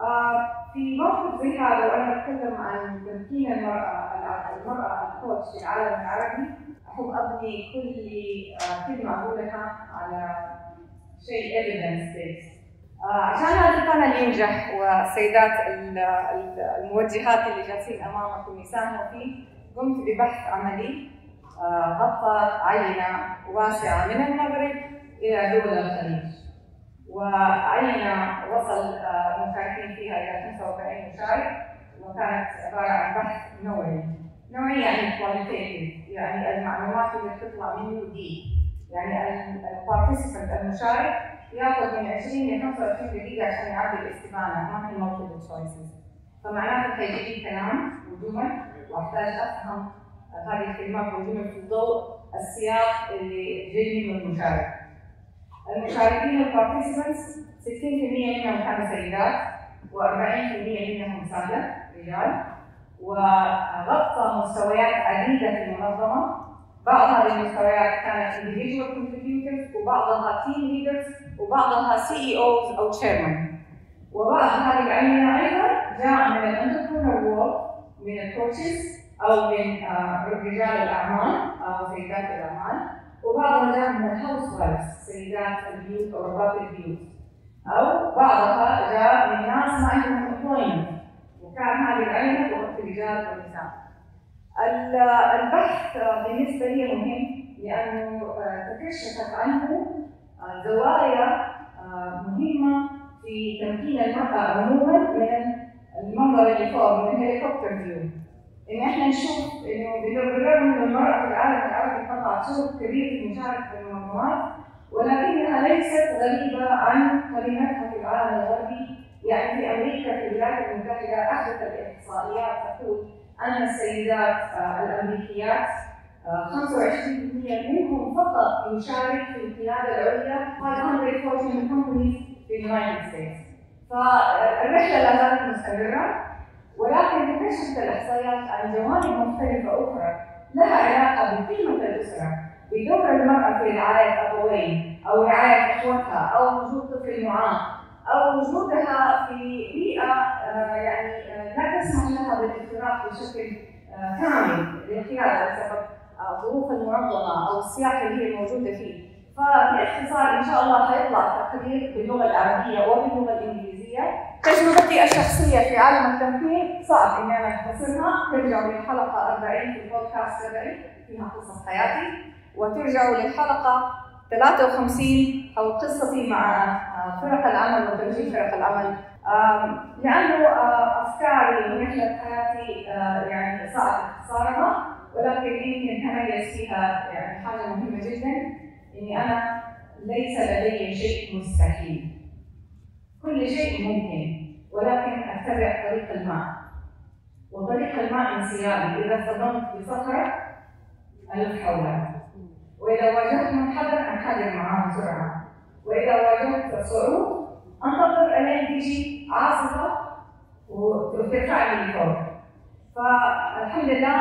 آه، في موقف زي هذا وأنا بتكلم عن تمكين المرأة المرأة الكوتش في العالم العربي أحب أبني كل آه، كلمه اقولها على شيء evidence based. آه، عشان هذا ينجح والسيدات ال- ال- الموجهات اللي جالسين امامكم يساهموا فيه قمت ببحث عملي غطى عينة واسعة من المغرب إلى دول الخليج. وعينه وصل آه، المشاركين فيها إلى 45 مشارك وكانت عبارة عن بحث نوعي. نوعي يعني كواليتيتيف يعني المعلومات اللي بتطلع منه دي يعني البارتيسيبنت المشارك يأخذ من 20 ل 25 دقيقة عشان يعدي الاستبانه ما في مالتيبل تشويسز فمعناته لي كلام وجمل وأحتاج أفهم هذه الكلمات والجمل في ضوء السياق اللي جاي منه المشارك. المشاركين البارتيسيبنتس 60% منهم كانوا سيدات و40% منهم ساده رجال. وغطى مستويات عديدة في المنظمة. بعض هذه المستويات كانت individual contributors وبعضها team leaders وبعضها CEOs أو chairman. وبعض هذه العينة أيضا جاء من الانتربرنور وورد من الكوتشز أو من آه، رجال الأعمال أو سيدات الأعمال. وبعضها جاء من الهاوس كانت البيوت أو رباط البيوت. أو بعضها جاء من ناس ما عندهم اطوين وكان هذه العلم وقت الرجال والنساء البحث بالنسبة لي مهم لأنه آه، تكشفت عنه آه، زوايا آه، مهمة في تمكين المرأة عموما من المنظر اللي فوق من الهليكوبتر فيو إن إحنا نشوف إنه بالرغم من المرأة في العالم العربي قطعت شوط كبير في مشاركه المنظمات ولكنها ليست غريبة عن قرينتها في العالم الغربي. يعني في أمريكا في الولايات المتحدة أحدث الإحصائيات تقول أن السيدات آه، الأمريكيات آه، 25% منهم فقط يشارك في القيادة العليا 540 companies في اليونايتد ستيتس فالرحلة لا زالت مستمرة ولكن اكتشفت الإحصائيات عن جوانب مختلفة أخرى لها علاقة بقيمة الأسرة. بدون المرأة في رعاية أبوين أو رعاية إخوتها أو وجود طفل معاق أو وجودها في بيئة آه، يعني آه، لا تسمح لها بالاختراق بشكل آه، كامل للقيادة بسبب الظروف المنظمة أو السياق اللي هي موجودة فيه. فباختصار إن شاء الله حيطلع تقرير باللغة العربية وباللغة الإنجليزية تجربتي الشخصية في عالم التمثيل صعب إن أنا أختصرها. ترجع للحلقة 40 في البودكاست 40 فيها قصة حياتي. وترجع للحلقة 53 أو قصتي مع آه، فرق العمل وتوجيه فرق العمل. لأنه آه، أفكاري ورحلة حياتي آه، يعني صعب أختصارها. ولكن يمكن أميز فيها يعني حاجة مهمة جدا إني أنا ليس لدي شيء مستحيل. كل شيء ممكن ولكن أتبع طريق الماء. وطريق الماء انسيابي إذا صدمت بصخرة ألف وإذا واجهت منحدر أنحدر معاه بسرعة. وإذا واجهت صعود أنتظر ألين تجي عاصفة وترتفع لي فوق. فالحمد لله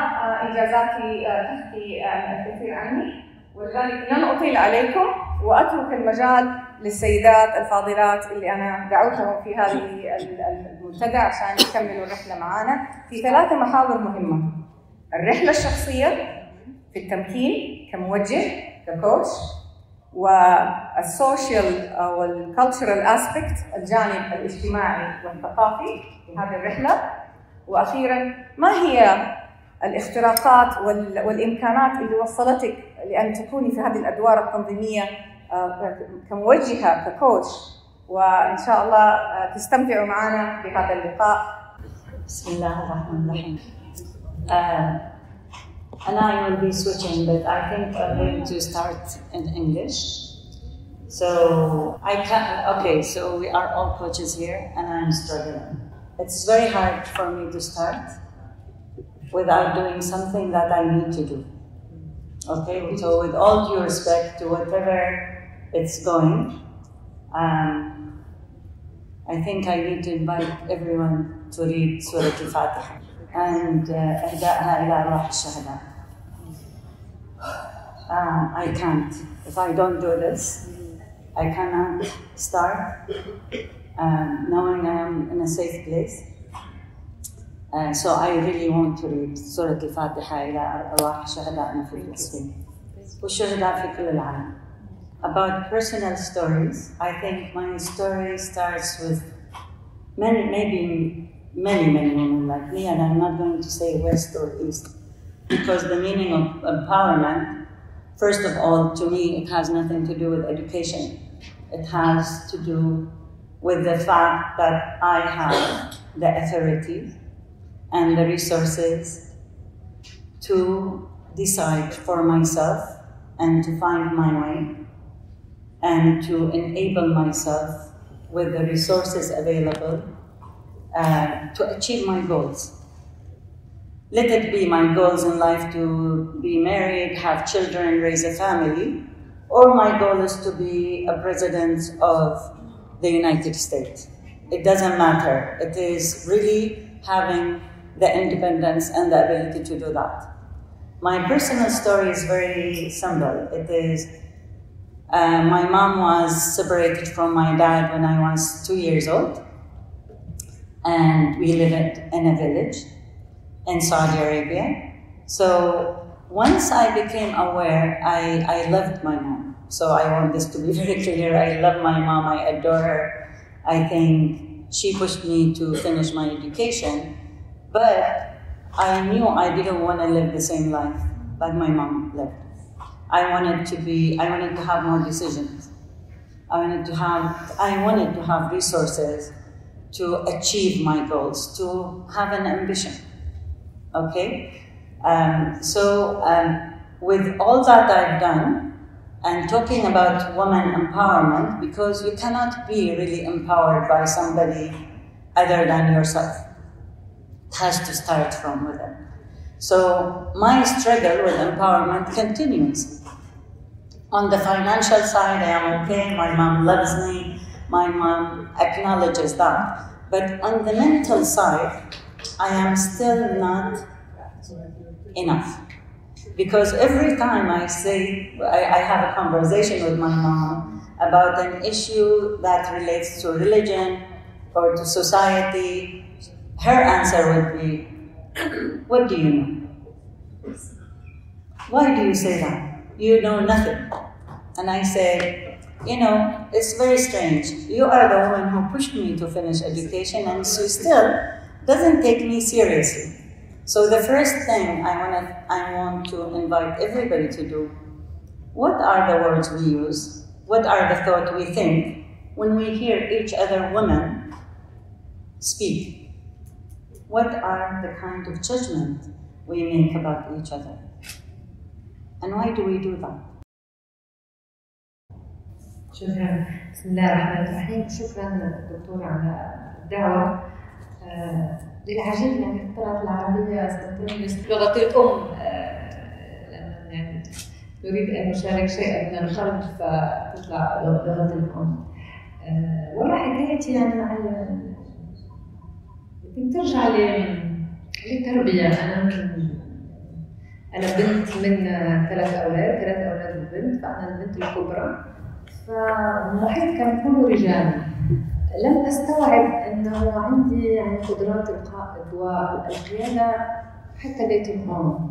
إنجازاتي آه، آه، تحكي آه، الكثير عني. ولذلك لن أطيل عليكم وأترك المجال للسيدات الفاضلات اللي أنا دعوتهم في هذه ال- ال- المنتدى عشان يكملوا الرحلة معنا في ثلاثة محاور مهمة. الرحلة الشخصية في التمكين كموجه ككوتش والسوشيال أو الكالتشرال اسبكت الجانب الاجتماعي والثقافي في هذه الرحلة وأخيرا ما هي الاختراقات وال- والإمكانات اللي وصلتك لأن تكوني في هذه الأدوار التنظيمية كموجهه ككوتش وان شاء الله آه، تستمتعوا معنا بهذا اللقاء بسم الله الرحمن الرحيم. Uh, and I will be switching, but I think I'm going to start in English. So I can okay, so we are all coaches here and I'm struggling. It's very hard for me to start without doing something that I need to do. Okay, so with all due respect to whatever it's going, um, I think I need to invite everyone to read Surah Al-Fatiha and uh, إهدائها إلى أرواح الشهداء. Um, I can't. If I don't do this, I cannot start um, knowing I am in a safe place. Uh, so I really want to read سورة الفاتحة إلى أرواح شهدائنا في فلسطين والشهداء في كل العالم. About personal stories, I think my story starts with many, maybe many, many women like me, and I'm not going to say west or east, because the meaning of empowerment, first of all, to me, it has nothing to do with education. It has to do with the fact that I have the authority and the resources to decide for myself and to find my way and to enable myself with the resources available uh, to achieve my goals. Let it be my goals in life to be married, have children, raise a family, or my goal is to be a president of the United States. It doesn't matter. It is really having the independence and the ability to do that. My personal story is very simple. It is uh, my mom was separated from my dad when I was two years old, and we lived in a village in Saudi Arabia. So once I became aware, I, I loved my mom. So I want this to be very clear. I love my mom, I adore her. I think she pushed me to finish my education, but I knew I didn't want to live the same life like my mom lived. I wanted to be, I wanted to have more decisions. I wanted to have, I wanted to have resources to achieve my goals, to have an ambition. Okay? Um, so, um, with all that I've done, and talking about woman empowerment, because you cannot be really empowered by somebody other than yourself. It has to start from within. So, my struggle with empowerment continues. On the financial side, I am okay, my mom loves me, my mom acknowledges that. But on the mental side, I am still not enough. Because every time I say, I, I, have a conversation with my mom about an issue that relates to religion or to society, her answer would be, What do you know? Why do you say that? You know nothing. And I said, You know, it's very strange. You are the woman who pushed me to finish education, and she still doesn't take me seriously. So the first thing I want to I want to invite everybody to do, what are the words we use? What are the thoughts we think when we hear each other women speak? What are the kind of judgment we make about each other? And why do we do that? شكرا. بسم الله الرحمن الرحيم. شكرا دكتورة على الدعوة. اللي عجبني يعني الطلعة العربية لغة الأم يعني نريد أن نشارك شيئا من الخلف فتطلع لغة الأم والله حكايتي يعني مع ترجع للتربية أنا أنا بنت من ثلاث أولاد ثلاث أولاد البنت فأنا البنت الكبرى. فالمحيط كان كله رجال لم أستوعب إنه عندي يعني قدرات القائد والقياده حتى بيت الام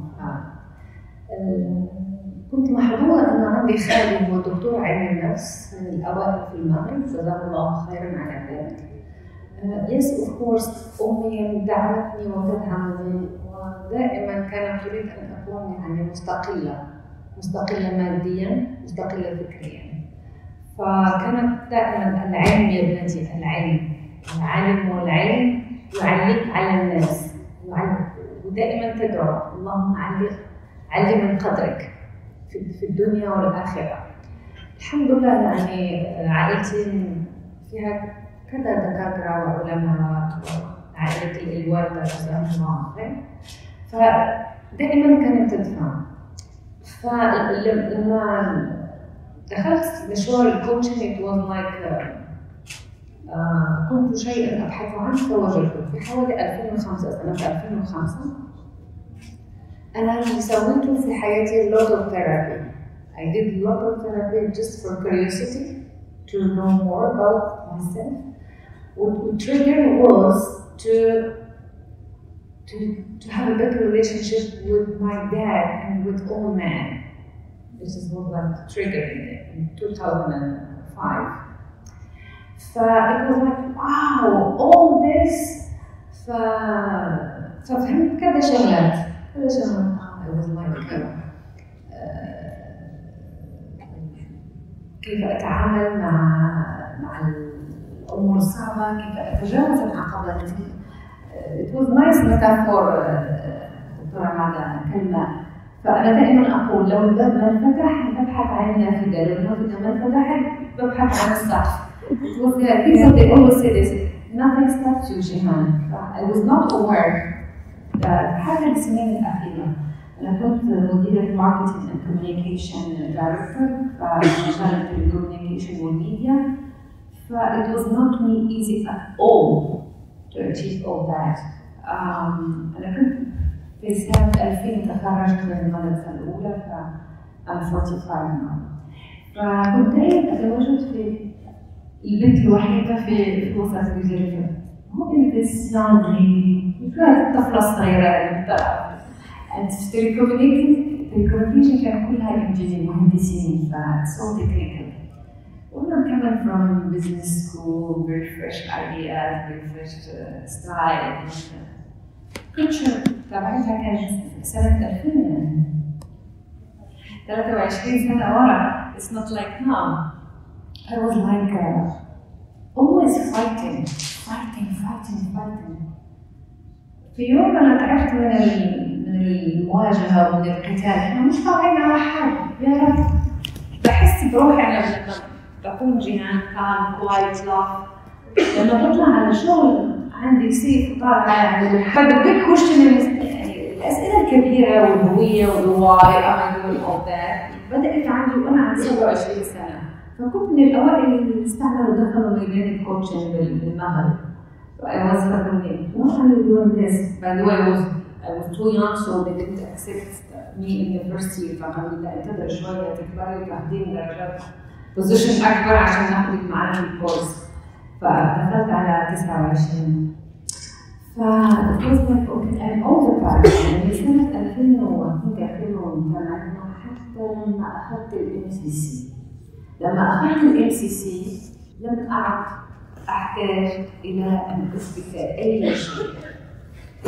كنت محظوظة أنه عندي خالي هو دكتور علم النفس من الأوائل في المغرب جزاه الله خيرا على ذلك. يس اوف كورس أمي دعمتني وتدعمني ودائما كانت تريد أن أكون يعني مستقلة مستقلة ماديا مستقلة فكريا. فكانت دائما العلم يا ابنتي العلم. العلم والعلم يعليك على الناس. ودائما تدعو. اللهم علي علي من قدرك في الدنيا والآخرة. الحمد لله يعني عائلتي فيها كذا دكاترة وعلماء عائله الوالده جزاهم الله خير دائما كانت تدفع. فلما دخلت مشوار الكوتشنج ات واز لايك كنت شيئا أبحث عنه فوجدته في حوالي 2005 سنة 2005 أنا سويت في حياتي lot of therapy. I did lot of therapy just for curiosity to know more about myself. What the was to to, to have a better relationship with my dad and with all men. This is what like triggered in 2005. So it was like wow all this ف ففهمت كذا شغلات كذا شغلات I was like كيف اتعامل مع مع الأمور الصعبه كيف اتجاوز العقبات it was nice metaphor دكتورة ماذا كلمة. فأنا دائما أقول لو الباب ما انفتح ببحث عن النافذة. لو النافذة ما انفتحت ببحث عن السقف. It was yeah, people they always say this nothing stops you Jihan. I was not aware حتى السنين الأخيرة أنا كنت مديرة ماركتينج اند كوميونيكيشن دايركتور فمجال الكوميونيكيشن والميديا ف it was not me easy at all. To achieve all that. Um, أنا كنت في سنة 2000 تخرجت من المدرسة الأولى ف I'm 45 now. فكنت دايما أتواجد في البنت الوحيدة في في وسط الجزيرة. ممكن this young lady الطفلة الصغيرة اللي بتلعب التليكوميونيكيشن كان كلها انجينير مهندسين ف so I'm coming from business school, very fresh ideas, very fresh uh, style. Culture تبعتها كانت سنة 2000 يعني 23 سنة ورا. It's not like now. I was like uh, always fighting, fighting, fighting, fighting. في يوم أنا تعبت من من المواجهة ومن القتال، إحنا مش طالعين على حد، يا رب بحس بروحي أنا لما بكون جيهان كان كوايت لاف لما بطلع على الشغل عندي سيف وطالعة يعني بدك كويشن الأسئلة الكبيرة والهوية والواي دوينج أول ذات بدأت عندي وأنا عندي 27 سنة فكنت من الأوائل اللي استعملوا دخلوا ميدان الكوتشنج بالمغرب I was wondering, why are you doing this? By the way, I was, I was too young, so they didn't accept me in the first year. فقالوا لي لا انتظر شوية تكبري وتاخدين درجات بوزيشن اكبر عشان معانا في الكورس فدخلت على 29 ف it was like okay and all the time يعني سنة 2000 و 2008 حتى لما أخذت الام سي سي لما أخذت الام سي سي لم أعد أحتاج إلى أن أثبت أي شيء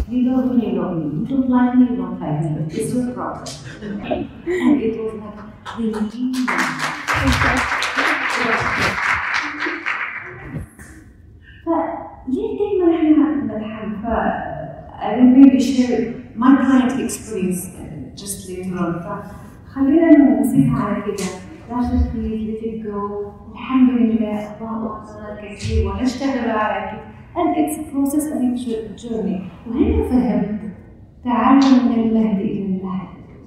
You love me, you love me. You don't like me, you don't like me. It's your problem. and it was like relieving. فخلينا نمسكها على كده. الحمد لله الله ونشتغل على كده. And it's a process journey. وهنا فهمت. تعلم من إلى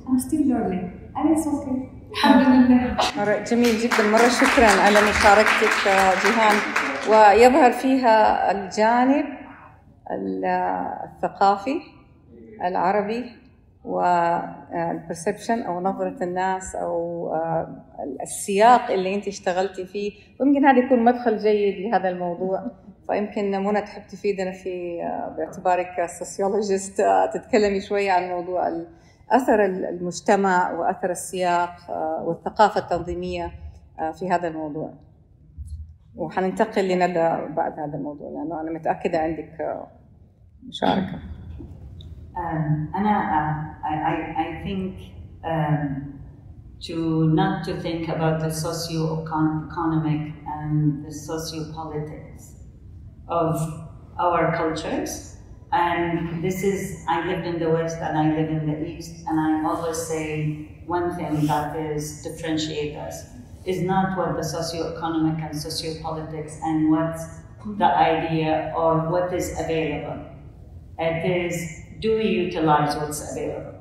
I'm still learning. And it's okay. مرة جميل جدا. مرة شكرا على مشاركتك جيهان. ويظهر فيها الجانب الثقافي العربي. والبرسبشن أو نظرة الناس أو السياق اللي أنت اشتغلتي فيه. ويمكن هذا يكون مدخل جيد لهذا الموضوع. فيمكن منى تحب تفيدنا في باعتبارك سوسيولوجيست تتكلمي شوية عن موضوع اثر المجتمع وأثر السياق والثقافة التنظيمية في هذا الموضوع. وحننتقل لندى بعد هذا الموضوع لأنه أنا متأكدة عندك مشاركة. Um, Anna, uh, I, I, I think um, to not to think about the socio-economic and the socio-politics of our cultures. And this is, I lived in the West and I live in the East, and I always say one thing that is differentiate us is not what the socio-economic and socio-politics and what's the idea or what is available. It is do we utilize what's available?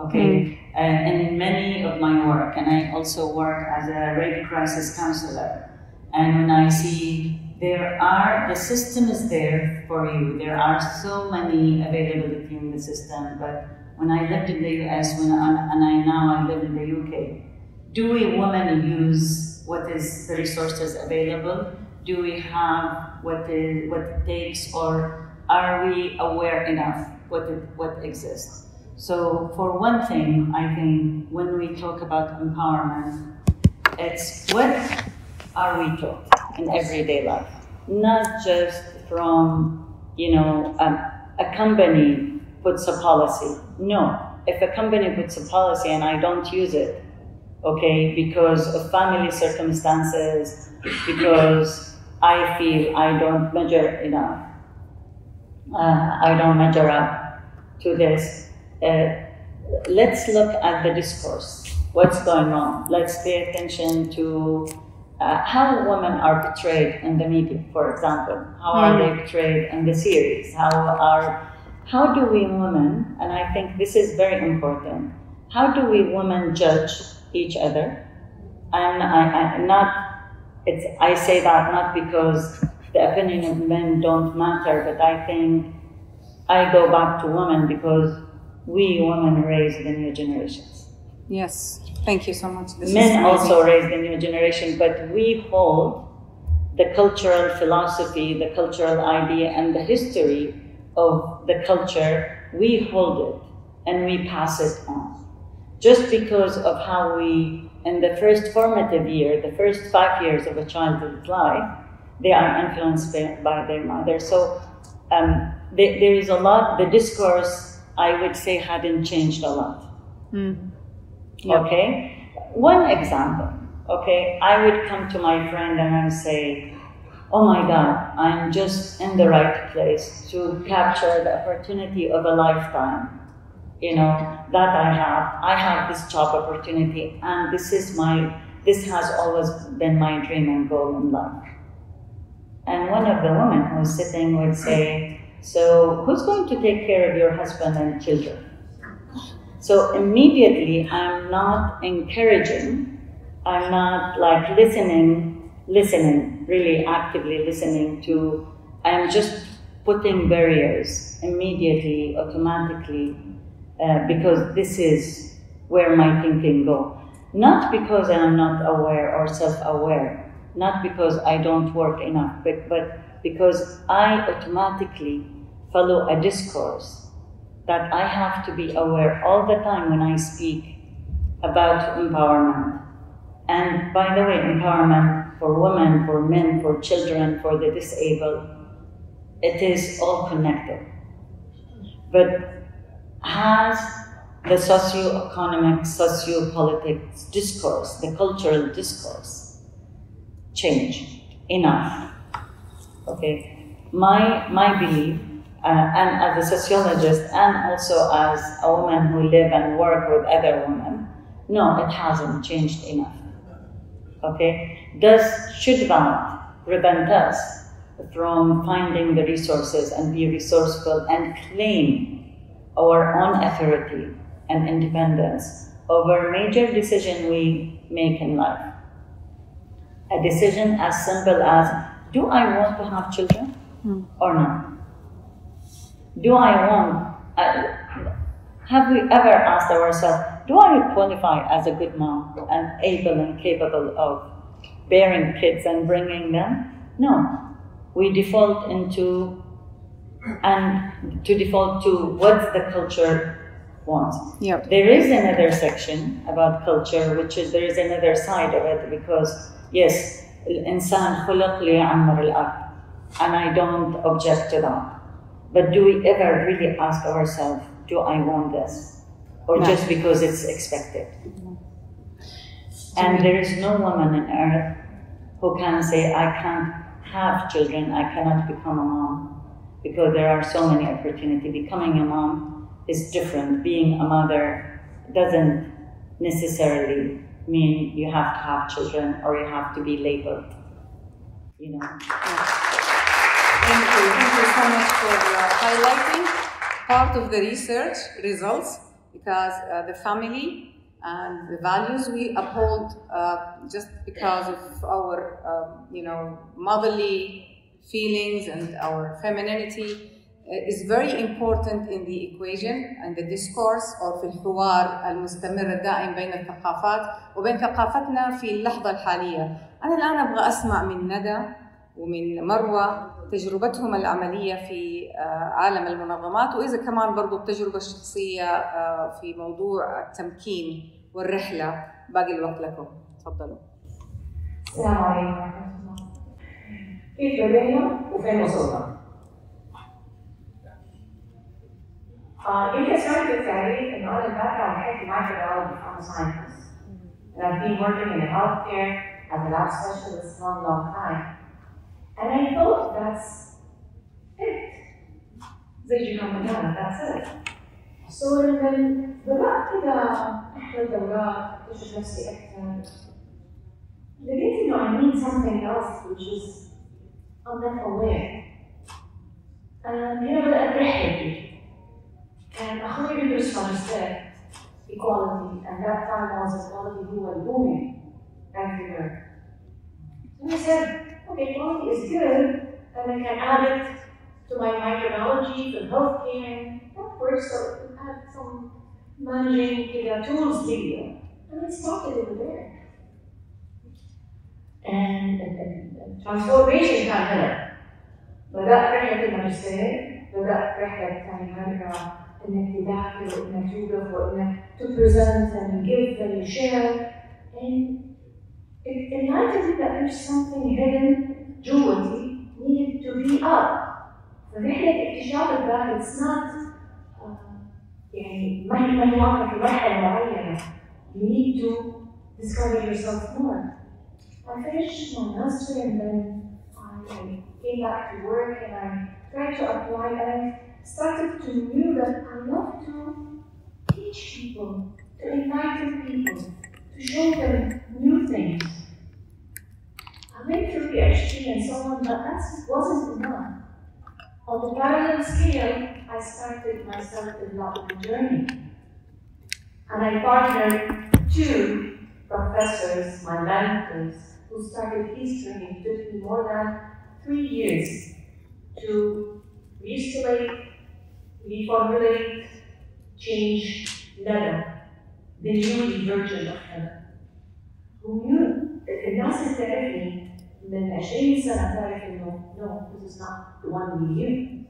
Okay, mm. uh, and in many of my work, and I also work as a rape crisis counselor, and when I see there are, the system is there for you, there are so many availability in the system, but when I lived in the US, when I, and I now I live in the UK, do we women use what is the resources available? Do we have what it, what it takes, or are we aware enough what what exists? So, for one thing, I think when we talk about empowerment, it's what are we taught in everyday life, not just from you know um, a company puts a policy. No, if a company puts a policy and I don't use it, okay, because of family circumstances, because I feel I don't measure enough, uh, I don't measure up to this. Uh, let's look at the discourse. What's going on? Let's pay attention to uh, how women are portrayed in the media, for example. How are they portrayed in the series? How are how do we women, and I think this is very important, how do we women judge each other? And I, I not it's I say that not because the opinion of men don't matter, but I think I go back to women because we women raise the new generations. Yes, thank you so much. This Men also raise the new generation, but we hold the cultural philosophy, the cultural idea, and the history of the culture. We hold it and we pass it on. Just because of how we, in the first formative year, the first five years of a child's life, they are influenced by, by their mother. So um, there, there is a lot, the discourse, I would say, hadn't changed a lot. Mm. Okay? One example, okay, I would come to my friend and I would say, Oh my God, I'm just in the right place to capture the opportunity of a lifetime. You know, that I have. I have this job opportunity, and this is my, this has always been my dream and goal in life. And one of the women who was sitting would say, So, who's going to take care of your husband and children? So, immediately, I'm not encouraging, I'm not like listening, listening, really actively listening to, I'm just putting barriers immediately, automatically, uh, because this is where my thinking go. Not because I'm not aware or self-aware, not because I don't work enough, but, but because I automatically follow a discourse that I have to be aware all the time when I speak about empowerment. And by the way, empowerment for women, for men, for children, for the disabled, it is all connected. But has the socio-economic, socio-politics discourse, the cultural discourse, changed enough? Okay, my my belief, uh, and as a sociologist, and also as a woman who live and work with other women, no, it hasn't changed enough. Okay, does should that prevent us from finding the resources and be resourceful and claim our own authority and independence over major decision we make in life. A decision as simple as, do I want to have children or not? Do I want, uh, have we ever asked ourselves, do I qualify as a good mom and able and capable of bearing kids and bringing them? No. We default into and to default to what the culture wants. Yep. There is another section about culture, which is there is another side of it because yes, الإنسان خلق ليعمر الأرض, and I don't object to that. But do we ever really ask ourselves, do I want this, or No. just because it's expected? And there is no woman on earth who can say, I can't have children, I cannot become a mom, because there are so many opportunities. Becoming a mom is different. Being a mother doesn't necessarily mean you have to have children or you have to be labeled. You know. Thank you. Thank you so much for uh, highlighting part of the research results because uh, the family and the values we uphold uh, just because of our, um, you know, motherly feelings and our femininity is very important in the equation and the discourse or في الحوار المستمر الدائم بين الثقافات وبين ثقافتنا في اللحظة الحالية. أنا الآن أبغى أسمع من ندى ومن مروة تجربتهم العملية في عالم المنظمات وإذا كمان برضو التجربة الشخصية في موضوع التمكين والرحلة باقي الوقت لكم تفضلوا السلام عليكم كيف بدينا وفين وصلنا؟ Uh, يمكن أسمعك بالتعريف إنه أنا الباك جراوند حياتي microbiology I'm a scientist and I've been working in healthcare as a lab specialist for a long time and I thought that's it زي جهاز that's it so لما بدأت كده أحضر دورات أكتشف نفسي أكثر لقيت إنه I need something else which is I'm not aware and هنا بدأت رحلتي and how do you understand quality, and that time was quality who were booming everywhere. So I said, okay, quality is good, and I can add it to my microbiology, to healthcare, that works, so we had some managing the tools video. And it started over there. And, and, and, and transformation كان هنا. بدأت that الماجستير, بدأت رحلة ثاني مرة انك تذاكر وانك توقف وانك to present and give and share and it enlightened me that there's something hidden جوتي needed to be up فرحلة اكتشاف الذات it's not uh, يعني ما هي ما هي واقفة في مرحلة معينة you need to discover yourself more I finished my master and then I came back to work and I tried to apply and I started to know that I love to teach people, to enlighten people, to show them new things. I went through PhD and so on, but that wasn't enough. On the parallel scale, I started my self-development journey. And I partnered two professors, my mentors, who started his journey. It took me more than three years to we formulate, change Nada, the new version of Nada. The الناس اللي تعرفني من 20 سنة تعرف إنه no, this is not the one we knew,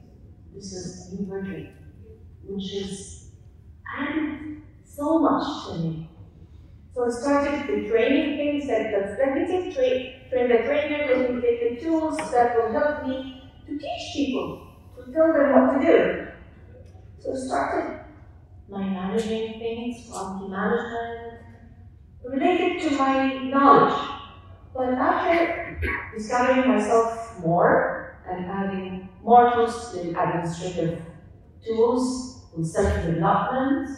this is new version, which is added so much to me. So I started the training things that the me take train the trainer, let take the tools that will help me to teach people, to tell them what to do. So started my managing things, quality management, related to my knowledge. But after discovering myself more and adding more tools to administrative tools and self-development,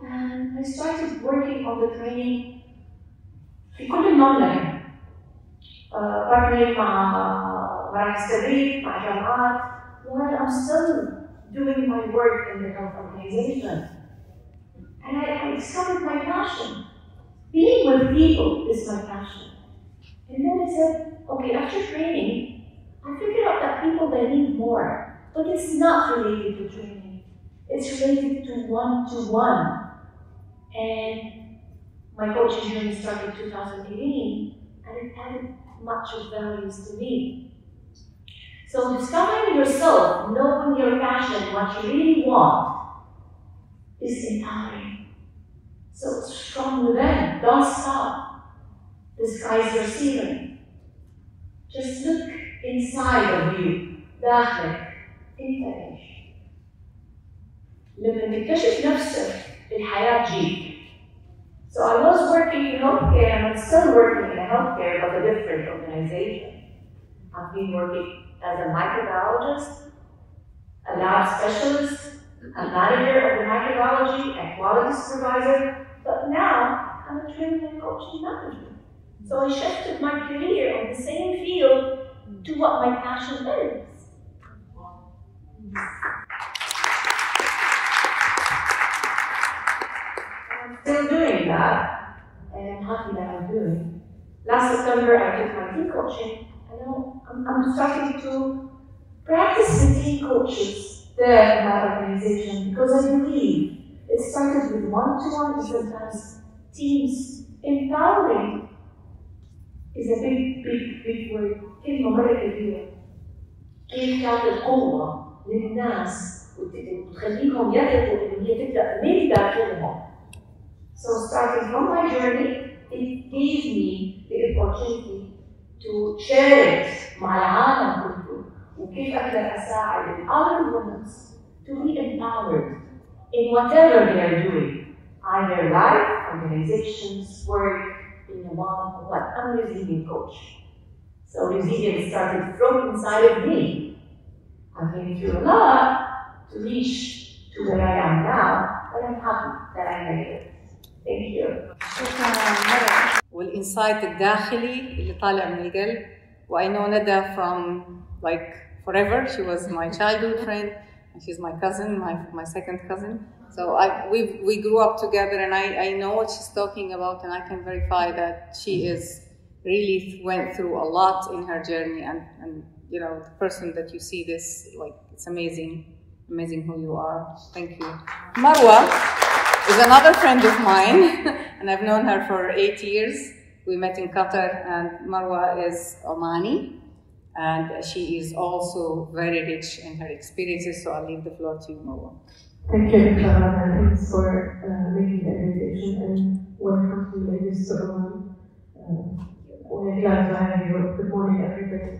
and I started working on the training في كل المملكة. partnering مع مراكز تدريب مع جامعات while I'm still doing my work in the health organization. And I, I discovered my passion. Being with people is my passion. And then I said, okay, after training, I figured out that people they need more. But it's not related to training. It's related to one-to-one. And my coaching journey started in 2018, and it added much of values to me. So discovering yourself, knowing your passion, what you really want, is empowering. So strong within. Don't stop. The sky's your ceiling. Just look inside of you. داخلك انت ايش؟ لما تكتشف نفسك الحياة تجيك. So I was working in healthcare and I'm still working in healthcare but a different organization. I've been working as a microbiologist, a lab specialist, a manager of the microbiology, a quality supervisor, but now I'm a training and coaching manager. So I shifted my career on the same field to what my passion is. I'm still doing that, and I'm happy that I'm doing. Last September, I took my team coaching I know I'm, I'm starting to practice with team coaches there in my organization because I believe it started with one-to-one, sometimes teams. Empowering is a big, big, big word. كلمة مرة كبيرة كيف تعطي قوة للناس وتخليهم يثقوا إن هي تبدأ من داخلهم So starting from my journey, it gave me the opportunity to share it مع العالم كله وكيف أقدر أساعد other women to be empowered in whatever they are doing, either life, organizations, work, in the mom, or what. I'm a resilient coach. So resilience started from inside of me. I've been through a lot to reach to where I am now, but I'm happy that I made it. Thank you. شكرا مرة والانسايت الداخلي اللي طالع من القلب و I know Nada from like forever she was my childhood friend and she's my cousin my, my second cousin so I we we grew up together and I, I know what she's talking about and I can verify that she is really went through a lot in her journey and, and you know the person that you see this like it's amazing amazing who you are thank you Marwa is another friend of mine, and I've known her for eight years. We met in Qatar, and Marwa is Omani, and she is also very rich in her experiences. So I'll leave the floor to you, Marwa. Thank you, Clara, thanks for uh, making the invitation and welcome to Ladies to. Uh, we're glad to have you. Good morning, everybody.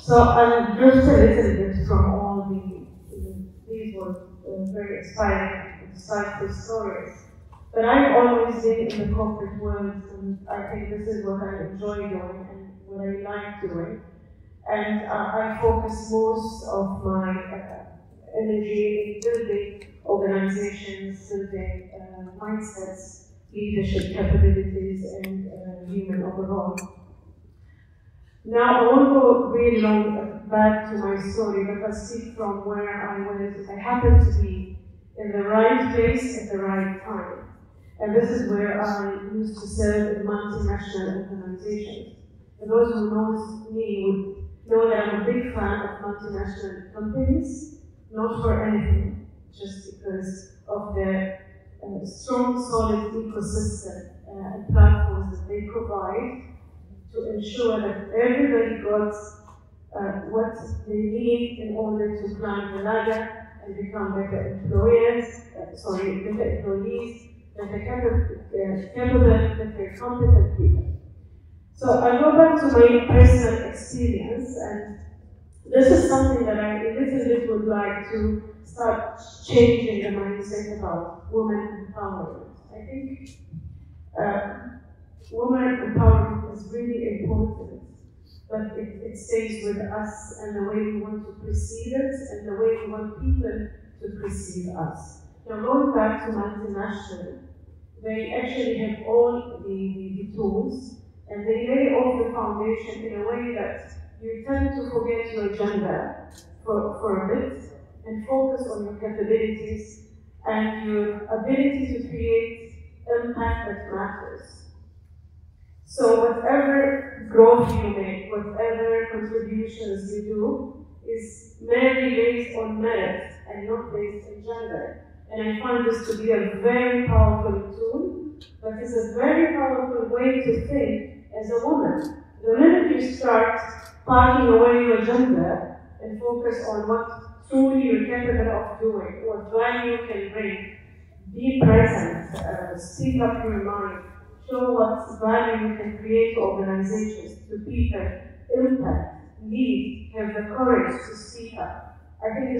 So I'm just a little bit from all the, these were uh, very inspiring, insightful stories. But I've always been in the corporate world, and I think this is what I enjoy doing and what I like doing. And uh, I focus most of my uh, energy in building organizations, building uh, mindsets, leadership capabilities, and uh, human overall. Now, I won't go really long back to my story, but I'll speak from where I was. I happened to be in the right place at the right time. And this is where I used to serve in multinational organizations. And those who knows me would know that I'm a big fan of multinational companies, not for anything, just because of the uh, strong, solid ecosystem uh, and platforms that they provide to ensure that everybody got uh, what they need in order to climb the ladder and become better employers, uh, sorry, better employees, better uh, capable, better competent people. So I go back to my personal experience, and this is something that I little would like to start changing the mindset about women empowerment. I think uh, women empowerment is really important, but it, it stays with us and the way we want to perceive it and the way we want people to perceive us. Now, going back to multinational, they actually have all the, the, the tools and they lay off the foundation in a way that you tend to forget your gender for, for a bit and focus on your capabilities and your ability to create impact that matters. So whatever growth you make, whatever contributions you do, is merely based on merit and not based on gender. And I find this to be a very powerful tool, but it's a very powerful way to think as a woman. The minute you start parking away your gender and focus on what truly you're capable of doing, what value you can bring, be present, uh, speak up your mind, show what value you can create to organizations, to people, impact, lead, have the courage to speak up. I think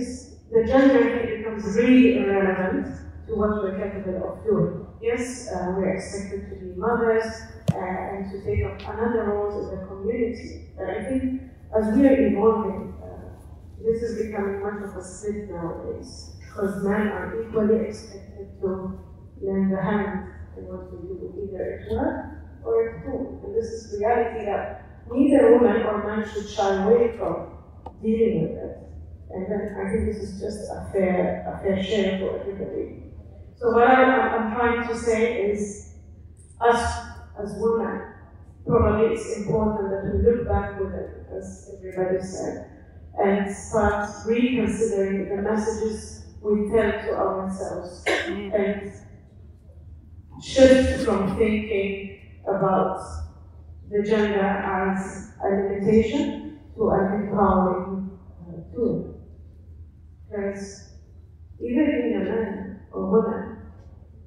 the gender thing becomes really irrelevant to what we're capable of doing. Yes, uh, we're expected to be mothers uh, and to take up another role in the community. But I think as we are evolving, uh, this is becoming much of a split nowadays because men are equally expected to lend a hand we do, either at work or at home. And this is reality that neither woman or man should shy away from dealing with it. And then I think this is just a fair, a fair share for everybody. So what I'm, I'm trying to say is, us as women, probably it's important that we look back with it, as everybody said, and start reconsidering the messages we tell to ourselves and shift from thinking about the gender as a limitation to an empowering uh, tool. Because either being a man or woman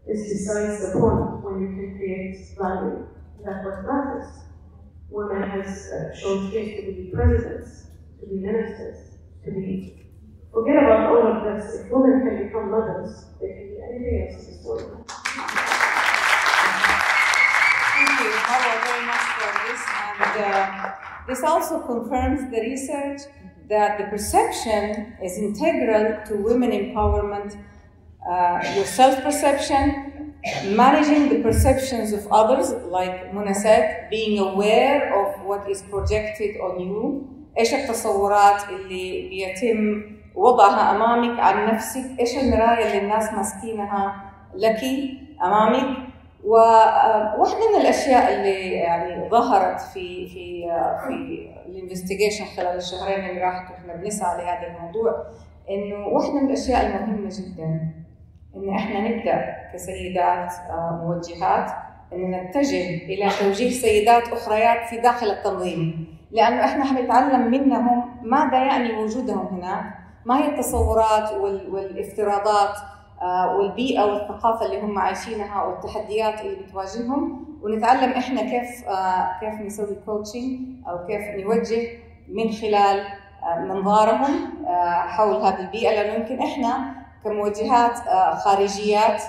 is besides the point when you can create value. That's what matters. Women has uh, shown face to be presidents, to be ministers, to be. Forget about all of this. If women can become mothers, they can be anything else in story. And uh, this also confirms the research that the perception is integral to women empowerment. Uh, your self perception, managing the perceptions of others, like Muna said, being aware of what is projected on you. ايش التصورات اللي بيتم وضعها امامك عن نفسك؟ ايش المرايه اللي الناس ماسكينها لك امامك؟ وواحدة من الأشياء اللي يعني ظهرت في في في الانفستيجيشن خلال الشهرين اللي راحت وإحنا بنسعى لهذا الموضوع إنه واحدة من الأشياء المهمة جدا إن إحنا نبدأ كسيدات موجهات إن نتجه إلى توجيه سيدات أخريات في داخل التنظيم. لأنه إحنا حنتعلم منهم ماذا يعني وجودهم هناك ما هي التصورات والإفتراضات والبيئة والثقافة اللي هم عايشينها والتحديات اللي بتواجههم. ونتعلم إحنا كيف كيف نسوي كوتشنج أو كيف نوجه من خلال منظارهم حول هذه البيئة. لأنه يمكن إحنا كموجهات خارجيات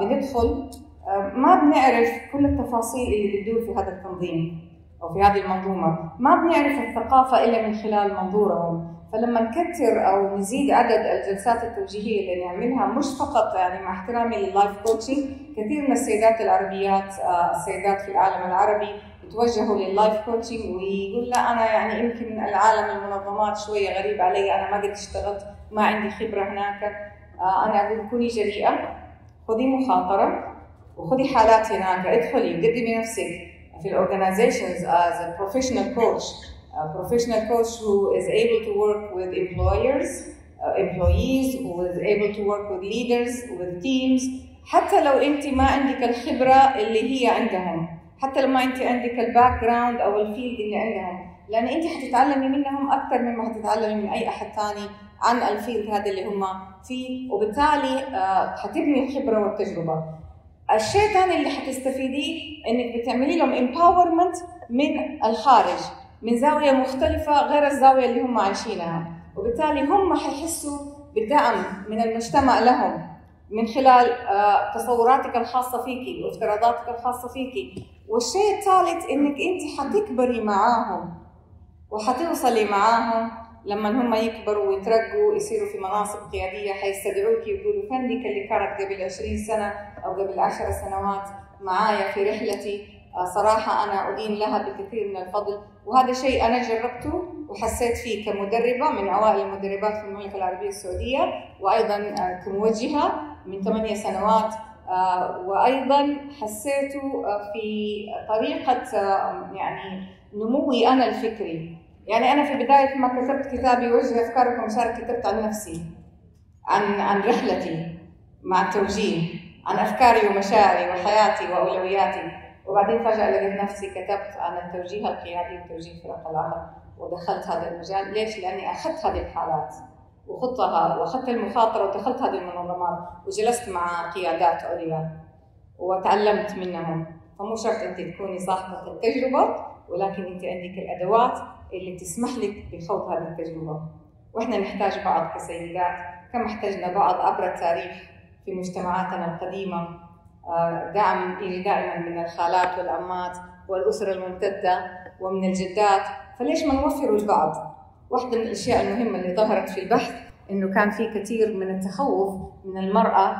بندخل ما بنعرف كل التفاصيل اللي بتدور في هذا التنظيم أو في هذه المنظومة. ما بنعرف الثقافة إلا من خلال منظورهم. فلما نكثر أو نزيد عدد الجلسات التوجيهية اللي نعملها مش فقط يعني مع احترامي لللايف كوتشنج كثير من السيدات العربيات السيدات في العالم العربي يتوجهوا لللايف كوتشنج ويقول لا أنا يعني يمكن العالم المنظمات شوية غريب علي أنا ما قد اشتغلت ما عندي خبرة هناك أنا أقول كوني جريئة خذي مخاطرة وخذي حالات هناك ادخلي قدمي نفسك في الاورجنايزيشنز a professional coach. A professional coach who is able to work with employers, uh, employees, who is able to work with leaders, with teams. حتى لو انت ما عندك الخبرة اللي هي عندهم، حتى لو ما انت عندك الباك جراوند أو الفيلد اللي عندهم، لأن انت حتتعلمي منهم أكثر مما حتتعلمي من أي أحد ثاني عن الفيلد هذا اللي هم فيه، وبالتالي uh, حتبني الخبرة والتجربة. الشيء الثاني اللي حتستفيديه إنك بتعملي لهم empowerment من الخارج، من زاوية مختلفة غير الزاوية اللي هم عايشينها. وبالتالي هم حيحسوا بالدعم من المجتمع لهم من خلال تصوراتك الخاصة فيكي وافتراضاتك الخاصة فيكي. والشيء الثالث إنك أنت حتكبري معاهم وحتوصلي معاهم لما هم يكبروا ويترقوا يصيروا في مناصب قيادية حيستدعوك يقولوا فين ديك اللي كانت قبل 20 سنة أو قبل 10 سنوات معايا في رحلتي. صراحة أنا أدين لها بكثير من الفضل وهذا شيء أنا جربته وحسيت فيه كمدربة من أوائل المدربات في المملكة العربية السعودية وأيضا كموجهة من ثمانية سنوات وأيضا حسيته في طريقة يعني نموي أنا الفكري. يعني أنا في بداية ما كتبت كتابي وجه أفكاركم مشارك كتبت عن نفسي عن عن رحلتي مع التوجيه عن أفكاري ومشاعري وحياتي وأولوياتي. وبعدين فجأة لقيت نفسي كتبت عن التوجيه القيادي وتوجيه فرق العمل ودخلت هذا المجال، ليش؟ لأني أخذت هذه الحالات وخضتها وأخذت المخاطرة ودخلت هذه المنظمات وجلست مع قيادات عليا وتعلمت منهم، فمو شرط أنت تكوني صاحبة التجربة ولكن أنت عندك الأدوات اللي تسمح لك بخوض هذه التجربة. وإحنا نحتاج بعض كسيدات كما احتجنا بعض عبر التاريخ في مجتمعاتنا القديمة دعم إلي دائما من الخالات والعمات والأسرة الممتدة ومن الجدات. فليش ما نوفر البعض؟ واحدة من الأشياء المهمة اللي ظهرت في البحث إنه كان في كثير من التخوف من المرأة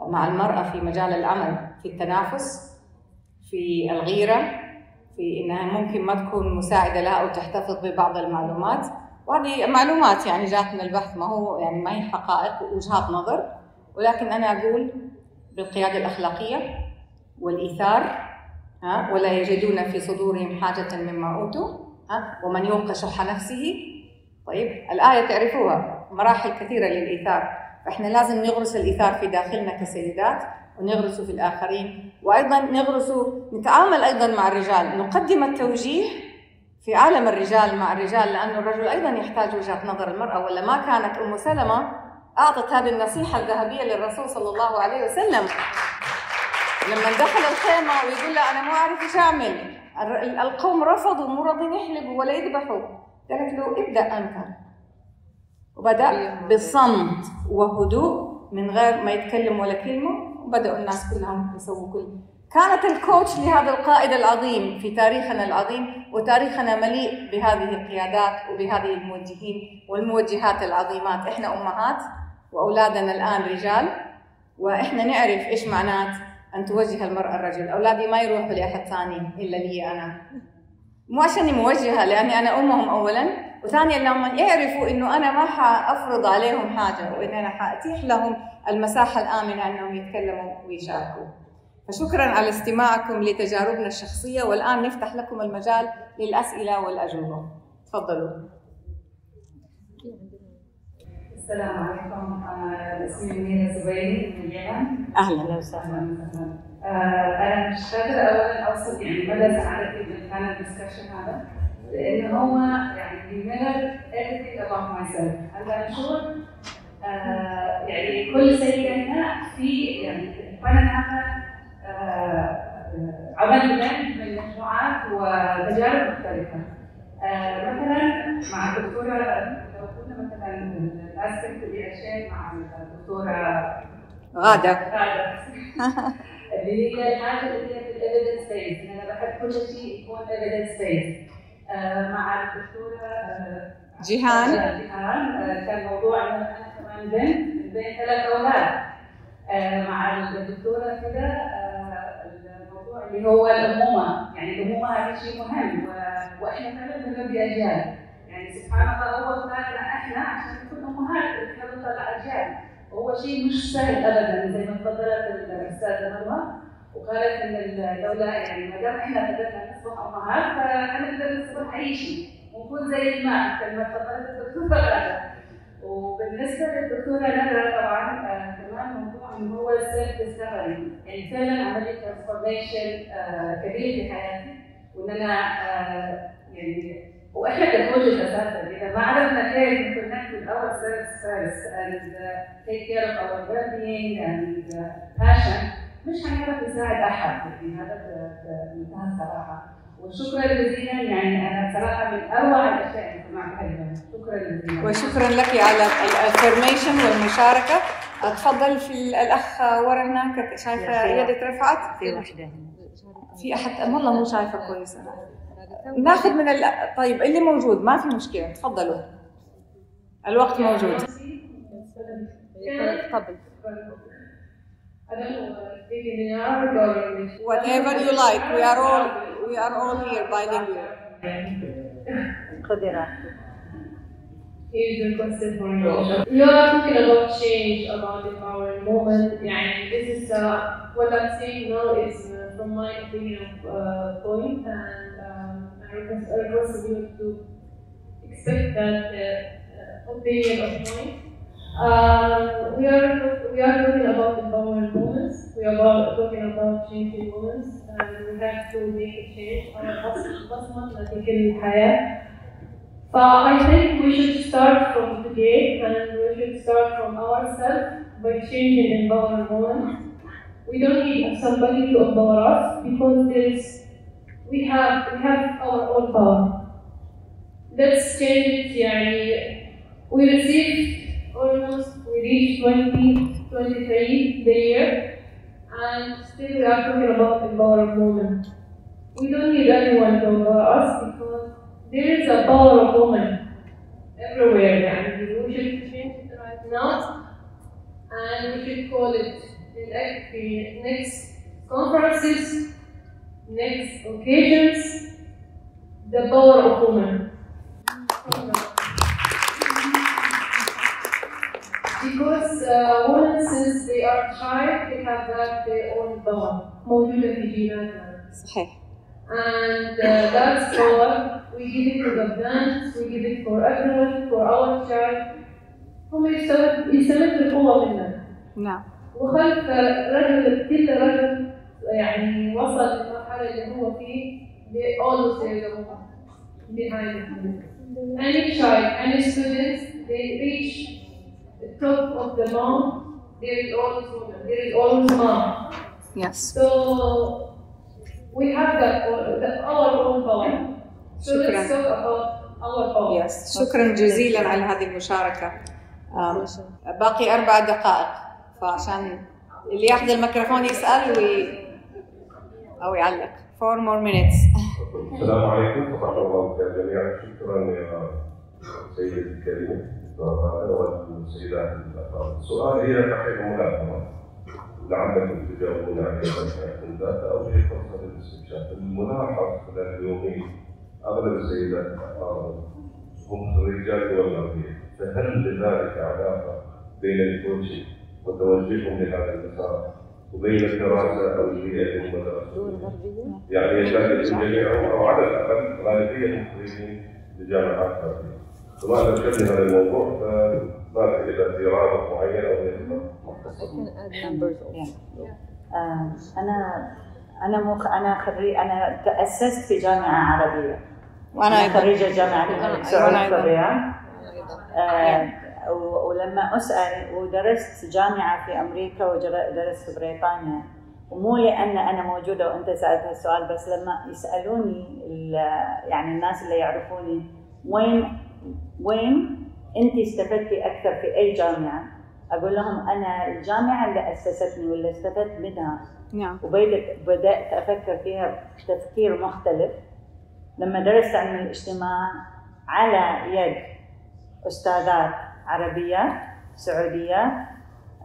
مع المرأة في مجال العمل في التنافس في الغيرة في إنها ممكن ما تكون مساعدة لها أو تحتفظ ببعض المعلومات. وهذه معلومات يعني جات من البحث ما هو يعني ما هي حقائق ووجهات نظر. ولكن أنا أقول بالقيادة الأخلاقية والإيثار ها ولا يجدون في صدورهم حاجة مما أوتوا ها ومن يوق شح نفسه. طيب الآية تعرفوها مراحل كثيرة للإيثار. فإحنا لازم نغرس الإيثار في داخلنا كسيدات ونغرسه في الآخرين وأيضا نغرسه نتعامل أيضا مع الرجال. نقدم التوجيه في عالم الرجال مع الرجال لأنه الرجل أيضا يحتاج وجهة نظر المرأة ولا ما كانت أم سلمة أعطت هذه النصيحة الذهبية للرسول صلى الله عليه وسلم. لما دخل الخيمة ويقول لها أنا ما أعرف إيش أعمل. القوم رفضوا مو راضين يحلبوا ولا يذبحوا. قالت له ابدأ أنت. وبدأ بصمت وهدوء من غير ما يتكلم ولا كلمة. وبدأوا الناس كلهم يسووا كل. كانت الكوتش لهذا القائد العظيم في تاريخنا العظيم وتاريخنا مليء بهذه القيادات وبهذه الموجهين والموجهات العظيمات. إحنا أمهات وأولادنا الآن رجال وإحنا نعرف إيش معنات أن توجه المرأة الرجل. أولادي ما يروحوا لأحد ثاني إلا لي أنا. مو عشاني موجهة لأني أنا أمهم اولا وثانيا لما يعرفوا إنه أنا ما حأفرض عليهم حاجة وإن أنا حأتيح لهم المساحة الآمنة أنهم يتكلموا ويشاركوا. فشكرا على استماعكم لتجاربنا الشخصية والآن نفتح لكم المجال للأسئلة والأجوبة. تفضلوا. السلام عليكم أنا اسمي منيرة الزبيري من اليمن. أهلا وسهلا. أهلا وسهلا. آه، أنا مش قادرة أولا أوصف يعني مدى سعادتي بالبانل ديسكشن هذا لأن هو يعني he mirrored everything about myself. and I'm sure آه، يعني كل سيدة هنا في يعني البانل هذا آه، آه، عمل من مجموعات وتجارب مختلفة. آه، مثلا مع الدكتورة لو قلنا مثلا اللي اشياء مع الدكتورة غادة. غادة. اللي هي الحاجة اللي هي في الايفيدنس بيز أنا بحب كل شيء يكون ايفيدنس بيز مع الدكتورة آه، جيهان. جيهان. آه، كان موضوع إنه أنا كمان بنت بين ثلاث أولاد. آه، مع الدكتورة كده آه، الموضوع اللي هو الأمومة. يعني الأمومة هذا شيء مهم و- وإحنا فعلا بنربي أجيال. يعني سبحان الله هو خلقنا إحنا عشان نكون أمهات إحنا بنطلع أجيال وهو شيء مش سهل أبدا زي ما تفضلت الأستاذة مروة. وقالت إن الدولة يعني ما دام إحنا قدرنا نصبح أمهات فنقدر نصبح أي شيء. ونكون زي الماء كما تفضلت الدكتورة غادة وبالنسبة للدكتورة ندى طبعا آه، كمان موضوع اللي هو السيلف ديسكفري يعني فعلا عمليه ترانسفورميشن كبير في حياتي. وإن أنا آه، يعني وإحنا ككوتشز أساسا إذا ما عرفنا كيف نكونكت with our selves first and uh, take care of our well-being and uh, passion. مش هنعرف نساعد أحد يعني هذا بمنتهى الصراحة. وشكرا جزيلا يعني أنا بصراحه من أروع الأشياء اللي سمعتها اليوم شكرا جزيلا. وشكرا لك على الأفرميشن والمشاركة. اتفضل في الأخ ورا هناك شايفة يدك رفعت؟ في وحده في أحد؟ والله مو شايفة كويس. أنا ناخذ من ال... طيب اللي موجود ما في مشكله تفضلوا الوقت موجود تفضل I don't know, uh, speaking in Arabic or English. whatever you like we are all we are all here bilingual خذي راحتك Here's your question for you. You are talking about change, about the power moment. Yeah, this is uh, what I'm saying now is uh, from my opinion of uh, point, and um, I request, I request you to expect that uh, uh, opinion of mine. Um, we are we are talking about empowerment moments. We are about, talking about changing moments, and we have to make a change. our بصمة نتيجة الحياة. Uh, I think we should start from today and we should start from ourselves by changing environment. We don't need somebody to empower us because there's we have, we have our own power. That's changed, theory. we received almost, we reached 2023 the year, and still we are talking about the power of women. We don't need anyone to empower us because there is a power of women everywhere, And we should change it right now, and we should call it in next conferences next occasions, the power of woman. Because uh, women, since they are child, they have that their own power. موجودة في جيناتنا. صحيح And uh, that's power. We give it to the plants, we give it for everyone, for our child. هم يستمد يستمد القوة منا. نعم وخلف رجل كل رجل يعني وصل للمرحلة اللي هو فيه they always say the woman. behind any child, any student, they reach the top of the mountain, there is always woman, there is always mom. Yes. So we have that the, our own power. So let's talk about our power. يس شكرا جزيلا على هذه المشاركة باقي أربع دقائق فعشان اللي ياخذ الميكروفون يسأل وي... أو يعلق. Four more minutes. السلام عليكم. ورحمة الله وبركاته جميعا. شكرا يا سيدتي الكريمة. والسيدات الأفاضل سؤالي هي تحقيق ملاحظة لعلكم تجاوبون عليه من ذات أو هي فرصة للاستكشاف الملاحظ خلال اليومين أغلب السيدات هم دول غربية فهل لذلك علاقة بين الكوتشنج وتوجههم لهذا المسار؟ وبين الدراسة أو الجهات ثم يعني يشهد الجميع أو على الأقل غالبية المقيمين بجامعات غربيه وما نتكلم عن الموضوع فما في إلا زيارات معينة أو غيرها. Um, أنا أنا مخ... أنا خريج أنا تأسست في جامعة عربية. وأنا خريجة جامعة الملك سعود في الرياض آه، ولما أسأل ودرست جامعة في أمريكا ودرست في بريطانيا. ومو لأن أنا موجودة وأنت سألت هالسؤال بس لما يسألوني يعني الناس اللي يعرفوني وين وين أنت استفدتي أكثر في أي جامعة؟ أقول لهم أنا الجامعة اللي أسستني واللي استفدت منها. نعم. وبدات أفكر فيها تفكير مختلف. لما درست علم الاجتماع على يد أستاذات عربيات سعوديات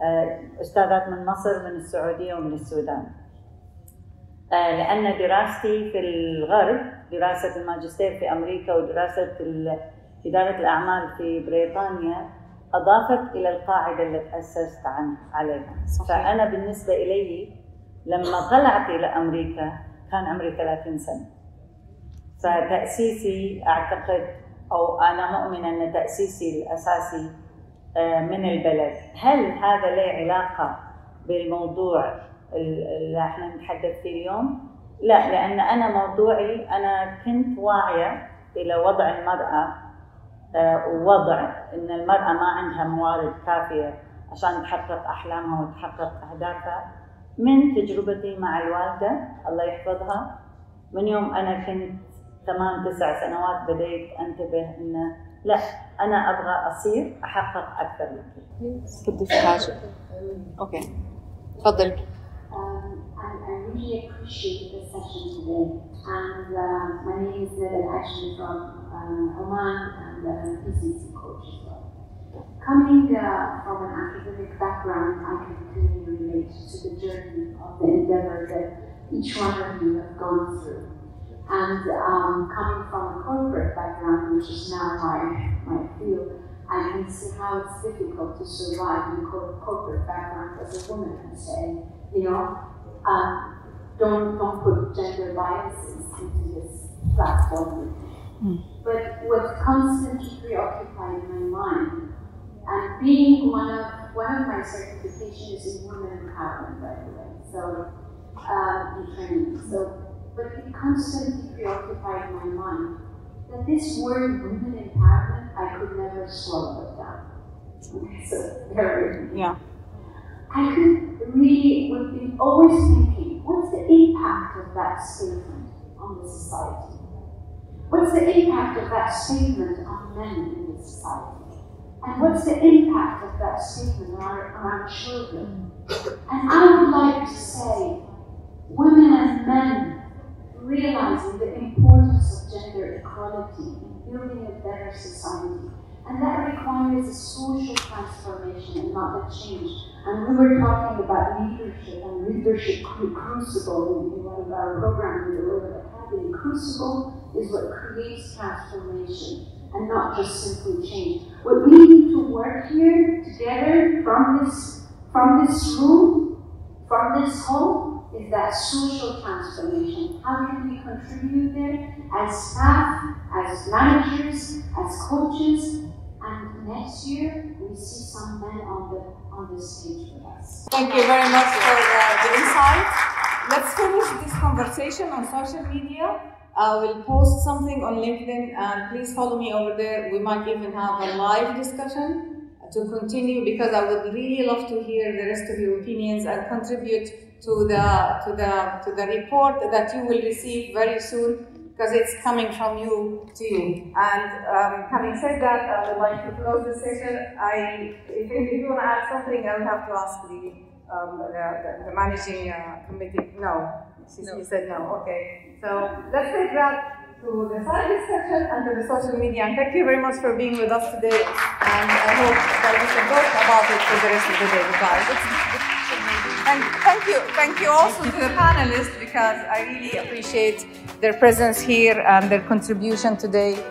آه، أستاذات من مصر من السعودية ومن السودان. آه، لأن دراستي في الغرب دراسة الماجستير في أمريكا ودراسة إدارة الأعمال في بريطانيا أضافت إلى القاعدة اللي تأسست عن عليها. صحيح. فأنا بالنسبة إلي لما طلعت إلى أمريكا كان عمري 30 سنة. فتأسيسي أعتقد أو أنا مؤمنه أن تأسيسي الأساسي آه، من البلد. هل هذا له علاقة بالموضوع اللي إحنا نتحدث فيه اليوم؟ لا لأن أنا موضوعي أنا كنت واعية إلى وضع المرأة آه، ووضع إن المرأة ما عندها موارد كافية عشان تحقق أحلامها وتحقق أهدافها. من تجربتي مع الوالدة الله يحفظها من يوم أنا كنت ثمان تسع سنوات بديت أنتبه أنه لا أنا أبغى أصير أحقق أكثر من كذا تضيف حاجة أوكي تفضل Um, I, I really appreciate the session today. And uh, my name is Neda actually from uh, Oman and uh, PCC coach as well. Coming uh, from an academic background, I can clearly relate to the journey of the endeavor that each one of you have gone through. And um, coming from a corporate background, which is now my, my field, I can see how it's difficult to survive in a corporate background as a woman and say, you know, um, don't don't put gender biases into this platform. But what constantly preoccupied my mind, and being one of one of my certifications is in women empowerment, by the way, so um, in training. So, but it constantly preoccupied my mind that this word women empowerment, I could never swallow it down. Okay, so very Yeah. I could really would be always thinking, what's the impact of that statement on the society? What's the impact of that statement on men in the society? And what's the impact of that statement on our, on our children? And I would like to say, women and men realizing the importance of gender equality in building a better society. And that requires a social transformation and not a change. And we were talking about leadership and leadership cru- crucible in one of our programs in the Royal Academy. Crucible is what creates transformation and not just simply change. What we need to work here together from this from this room, from this home, is that social transformation. How can we contribute there as staff, as managers, as coaches, and next year we see some men on the on the stage with us. Thank you very much for uh, the insight. Let's finish this conversation on social media. I will post something on LinkedIn and please follow me over there. We might even have a live discussion to continue because I would really love to hear the rest of your opinions and contribute to the to the to the report that you will receive very soon because it's coming from you to you. And um, having said that, I would like to close the session. I, if, if you want to add something, I will have to ask the, um, the, the, managing uh, committee. No, she, no. said no. Okay, so let's take that to the side discussion and to the social media. And thank you very much for being with us today. And I hope that we can talk about it for the rest of the day. Goodbye. And thank you, thank you also to the panelists because I really appreciate their presence here and their contribution today.